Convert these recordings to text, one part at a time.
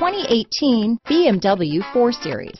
2018 BMW 4 Series.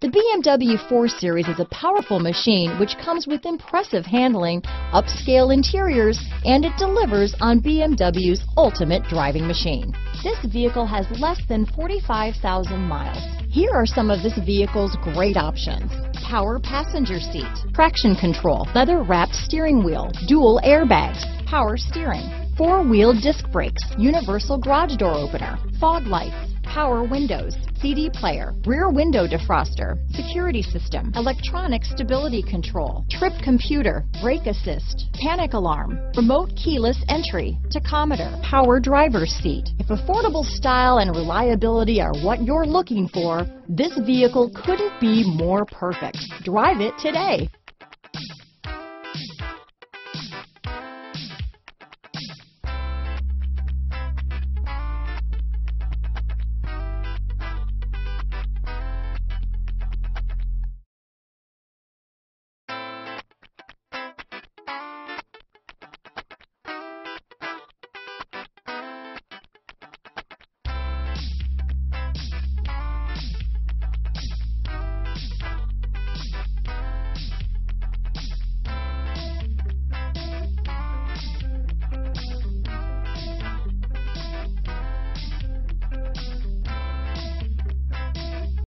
The BMW 4 Series is a powerful machine which comes with impressive handling, upscale interiors, and it delivers on BMW's ultimate driving machine. This vehicle has less than 45,000 miles. Here are some of this vehicle's great options. Power passenger seat, traction control, leather wrapped steering wheel, dual airbags, power steering, four-wheel disc brakes, universal garage door opener, fog lights, power windows, CD player, rear window defroster, security system, electronic stability control, trip computer, brake assist, panic alarm, remote keyless entry, tachometer, power driver's seat. If affordable style and reliability are what you're looking for, this vehicle couldn't be more perfect. Drive it today.